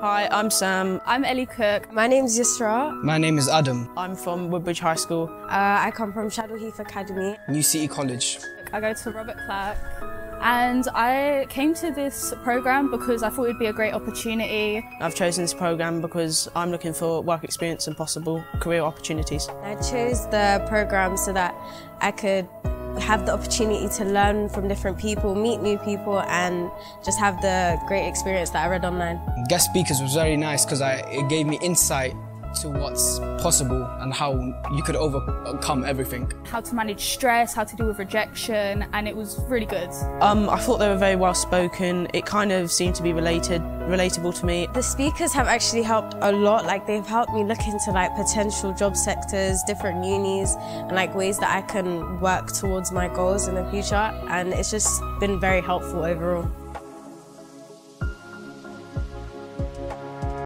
Hi, I'm Sam. I'm Ellie Cook. My name's Yusra. My name is Adam. I'm from Woodbridge High School. Uh, I come from Chadwell Heath Academy. New City College. I go to Robert Clack. And I came to this program because I thought it'd be a great opportunity. I've chosen this program because I'm looking for work experience and possible career opportunities. I chose the program so that I could have the opportunity to learn from different people, meet new people, and just have the great experience that I read online. Guest speakers was very nice because it gave me insight to what's possible and how you could overcome everything. How to manage stress, how to deal with rejection, and it was really good. Um, I thought they were very well spoken. It kind of seemed to be related, relatable to me. The speakers have actually helped a lot. Like they've helped me look into like potential job sectors, different unis, and like ways that I can work towards my goals in the future. And it's just been very helpful overall.